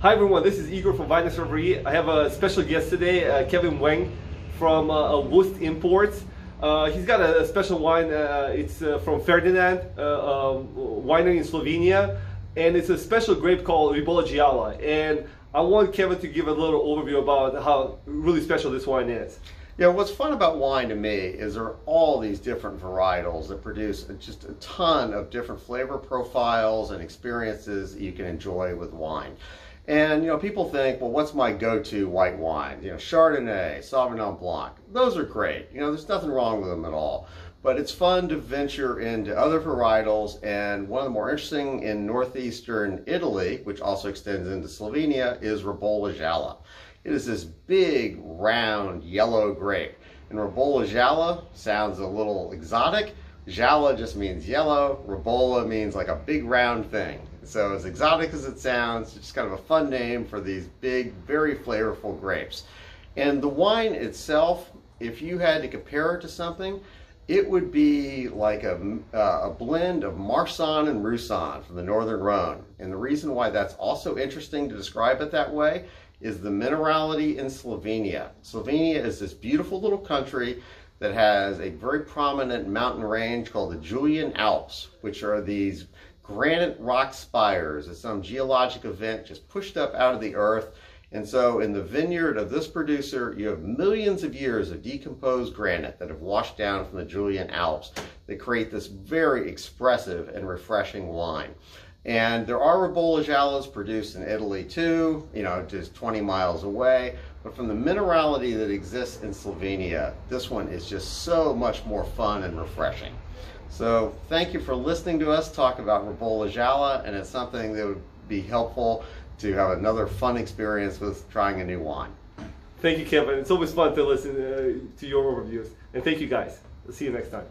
Hi everyone, this is Igor from Wine Discovery. I have a special guest today, uh, Kevin Wenck from uh, Wust Imports. Uh, he's got a, special wine. Uh, it's uh, from Ferdinand, uh, um, winery in Slovenia, and it's a special grape called Ribolla Gialla. And I want Kevin to give a little overview about how really special this wine is. Yeah, what's fun about wine to me is there are all these different varietals that produce just a ton of different flavor profiles and experiences you can enjoy with wine. And you know, people think, well, what's my go-to white wine? You know, Chardonnay, Sauvignon Blanc. Those are great. You know, there's nothing wrong with them at all. But it's fun to venture into other varietals, and one of the more interesting in northeastern Italy, which also extends into Slovenia, is Ribolla. It is this big, round, yellow grape. And Ribolla sounds a little exotic. Gialla just means yellow. Ribolla means like a big round thing. So as exotic as it sounds, it's just kind of a fun name for these big, very flavorful grapes. And the wine itself, if you had to compare it to something, it would be like a, uh, a blend of Marsanne and Roussanne from the Northern Rhone. And the reason why that's also interesting to describe it that way is the minerality in Slovenia. Slovenia is this beautiful little country that has a very prominent mountain range called the Julian Alps, which are these granite rock spires at some geologic event just pushed up out of the earth. And so in the vineyard of this producer, you have millions of years of decomposed granite that have washed down from the Julian Alps that create this very expressive and refreshing wine. And there are Ribolla Giallas produced in Italy too, you know, just 20 miles away. But from the minerality that exists in Slovenia, this one is just so much more fun and refreshing. So thank you for listening to us talk about Ribolla Gialla, and it's something that would be helpful to have another fun experience with trying a new wine. Thank you, Kevin. It's always fun to listen uh, to your overviews. And thank you, guys. see you next time.